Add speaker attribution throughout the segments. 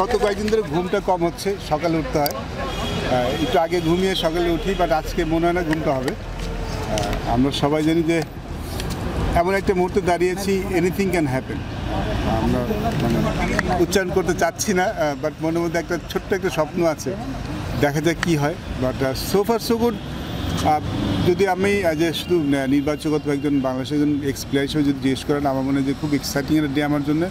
Speaker 1: গত কয়েকদিন ধরে ঘুমটা কম হচ্ছে সকালে উঠতে হয়। একটু আগে ঘুমিয়ে সকালে উঠি বাট আজকে মনে হয় না ঘুমটা হবে। আমরা সবাই জানি যে এমন একটা মুহূর্তে দাঁড়িয়েছি এনিথিং ক্যান হ্যাপেন আমরা মানে উচ্চারণ করতে চাচ্ছি না বাট মনের মধ্যে একটা ছোট্ট একটা স্বপ্ন আছে। দেখা যাক কী হয় but so far so good যদি আমি যে শুধু আহ, নির্বাচকত্ব একজন বাংলাদেশের একজন এক্স প্লেয়ার হিসেবে যদি জিজ্ঞেস করেন আমার মনে হয় যে খুব এক্সাইটিং একটা ডে আমার জন্য।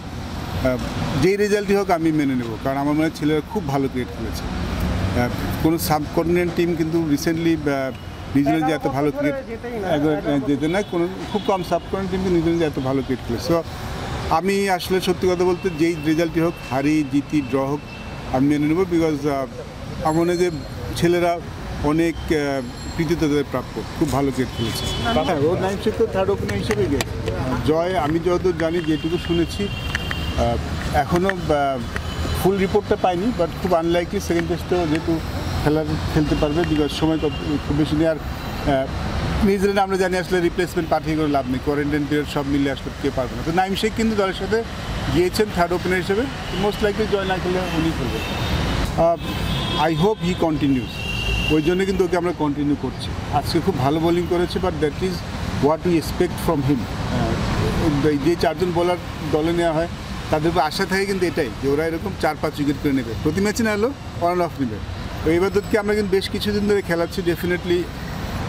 Speaker 1: যেই রেজাল্টই হোক আমি মেনে নেব কারণ আমার মনে হয় ছেলেরা খুব ভালো ক্রিকেট খেলেছে। কোনো সাবকন্টিনেন্ট টিম কিন্তু রিসেন্টলি নিউজিল্যান্ড এত ভালো ক্রিকেট যেতে না কোনো খুব কম সাবকন্টিনেন্ট টিম কিন্তু নিউজিল্যান্ড এত ভালো ক্রিকেট খেলেছে। সো আমি আসলে সত্যি কথা বলতে যেই রেজাল্টই হোক হারি জিতি ড্র হোক আমি মেনে নেব বিকজ আমার মনে যে ছেলেরা অনেক আহ, কৃতিত্ব তাদের প্রাপ্য খুব ভালো ক্রিকেট খেলেছে। ও নাইন থার্ড ওপেনার হিসেবে গেছে জয় আমি যতদূর জানি যেটুকু শুনেছি এখনও ফুল রিপোর্টটা পাইনি বাট খুব আনলাইকলি সেকেন্ড টেস্টেও যেহেতু খেলার, খেলতে পারবে বিকজ সময় খুব বেশি নেই, আর নিউজিল্যান্ড আমরা জানি আসলে রিপ্লেসমেন্ট পাঠিয়ে করে লাভ নেই কোয়ারেন্টাইন পিরিয়ড সব মিলে আসলে কে পারবে না। তো নাইম শেখ কিন্তু দলের সাথে গিয়েছেন থার্ড ওপেনার হিসেবে মোস্ট লাইকলি জয় না খেলে উনি খেলবে। আই হোপ হি কন্টিনিউস ওই জন্য কিন্তু ওকে আমরা কন্টিনিউ করছি। আজকে খুব ভালো বোলিং করেছে but that is what we expect from him যে চারজন বোলার দলে নেওয়া হয় তাদের আশা থাকে কিন্তু এটাই যে ওরা এরকম চার পাঁচ উইকেট করে নেবে। প্রতি ম্যাচে না হলো অন অফ নেবে এবাদতকে আমরা কিন্তু বেশ কিছুদিন ধরে খেলাচ্ছি ডেফিনেটলি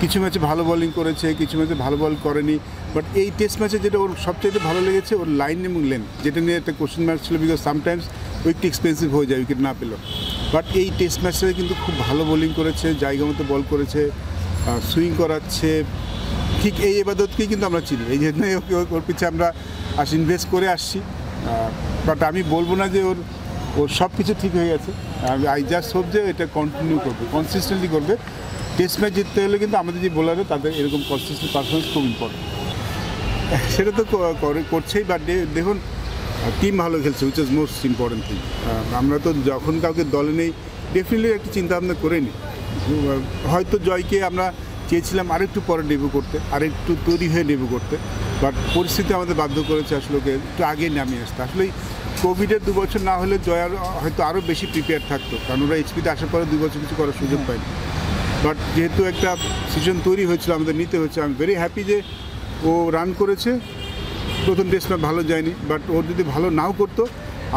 Speaker 1: কিছু ম্যাচে ভালো বোলিং করেছে, কিছু ম্যাচে ভালো বল করেনি। বাট এই টেস্ট ম্যাচে যেটা ওর সবচেয়ে ভালো লেগেছে, ওর লাইন এবং লেন যেটা নিয়ে একটা কোশ্চেন মার্ক ছিল বিকজ সামটাইমস উইকটি এক্সপেন্সিভ হয়ে যায় উইকেট না পেলেও। বাট এই টেস্ট ম্যাচে কিন্তু খুব ভালো বোলিং করেছে, জায়গা মতো বল করেছে সুইং করাচ্ছে। ঠিক এই এবাদতকেই কিন্তু আমরা চিনি। এই জন্যই ওকে ওর পিছিয়ে আমরা আস ইনভেস্ট করে আসছি। বাট আমি বলব না যে ওর ওর সব কিছু ঠিক হয়ে গেছে। আই জাস্ট হোপ যে এটা কন্টিনিউ করবে কনসিস্টেন্টলি করবে। টেস্ট ম্যাচ জিততে হলে কিন্তু আমাদের যে বোলারে তাদের এরকম কনসিস্টেন্ট পারফরমেন্স খুব ইম্পর্টেন্ট সেটা তো করে, করছেই বাট দেখুন টিম ভালো খেলছে which is most important thing আমরা তো যখন কাউকে দলে নেই ডেফিনেটলি একটা চিন্তা ভাবনা করে নিই। হয়তো জয়কে আমরা চেয়েছিলাম আরেকটু পরে ডেবু করতে, আরেকটু তৈরি হয়ে ডেবু করতে। বাট পরিস্থিতি আমাদের বাধ্য করেছে আসলে ওকে একটু আগে নামিয়ে আসতে। আসলে কোভিডের দু বছর না হলে জয় আরও হয়তো আরও বেশি প্রিপেয়ার থাকতো। কারণ ওরা এইচপিতে আসার পরে দু বছর কিছু করার সুযোগ পায়নি। বাট যেহেতু একটা সিজন তৈরি হয়েছিল, আমাদের নিতে হয়েছে, আমি ভেরি হ্যাপি যে ও রান করেছে। প্রথম টেস্ট ম্যাচ ভালো যায়নি, বাট ও যদি ভালো নাও করতো,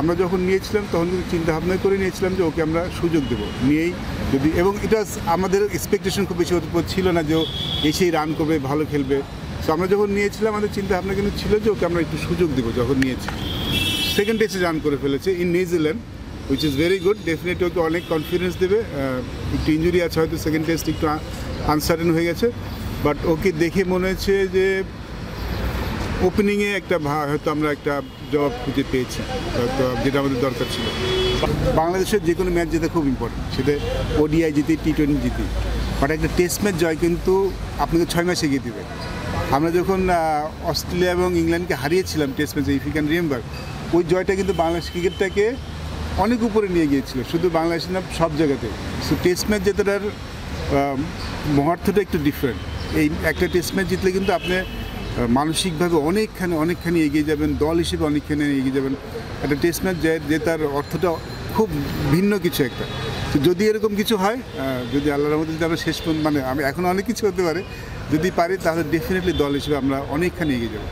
Speaker 1: আমরা যখন নিয়েছিলাম তখন কিন্তু চিন্তা ভাবনা করে নিয়েছিলাম যে ওকে আমরা সুযোগ দেবো। নিয়েই যদি, এবং এটা আমাদের এক্সপেকটেশন খুব বেশি ওর ছিল না যে ও এসেই রান করবে, ভালো খেলবে। তো আমরা যখন নিয়েছিলাম, আমাদের চিন্তা ভাবনা কিন্তু ছিল যে ওকে আমরা একটু সুযোগ দেবো যখন নিয়েছি। সেকেন্ড টেস্টে রান করে ফেলেছে in New Zealand which is very good definitely okay অনেক কনফিডেন্স দেবে। একটু ইঞ্জুরি আছে, হয়তো সেকেন্ড টেস্ট একটু আনসার্টেন হয়ে গেছে। বাট ওকে দেখে মনে হচ্ছে যে ওপেনিংয়ে একটা হয়তো আমরা একটা জবাব খুঁজে পেয়েছি, হয়তো যেটা আমাদের দরকার ছিল। বাংলাদেশের যে কোনো ম্যাচ যেতে খুব ইম্পর্টেন্ট সেটা ওডিআই জিতি টি টোয়েন্টি জিতি। বাট একটা টেস্ট ম্যাচ জয় কিন্তু আপনাকে ছয় মাস এগিয়ে দেবে। আমরা যখন অস্ট্রেলিয়া এবং ইংল্যান্ডকে হারিয়েছিলাম টেস্ট ম্যাচে ইফ ইউ ক্যান রিমেম্বার ওই জয়টা কিন্তু বাংলাদেশ ক্রিকেটটাকে অনেক উপরে নিয়ে গিয়েছিল, শুধু বাংলাদেশ না, সব জায়গাতে। সো টেস্ট ম্যাচ জেতাটার মহার্থটা একটু ডিফারেন্ট এই একটা টেস্ট ম্যাচ জিতলে কিন্তু আপনি মানসিকভাবে অনেকখানি অনেকখানি এগিয়ে যাবেন, দল হিসেবে অনেকখানি এগিয়ে যাবেন। একটা টেস্ট ম্যাচ জেতার অর্থটা খুব ভিন্ন কিছু একটা। যদি এরকম কিছু হয় যদি আল্লাহর মধ্যে যদি আমরা শেষ মানে আমি এখন অনেক কিছু হতে পারে। যদি পারি, তাহলে ডেফিনেটলি দল হিসেবে আমরা অনেকখানি এগিয়ে যাব।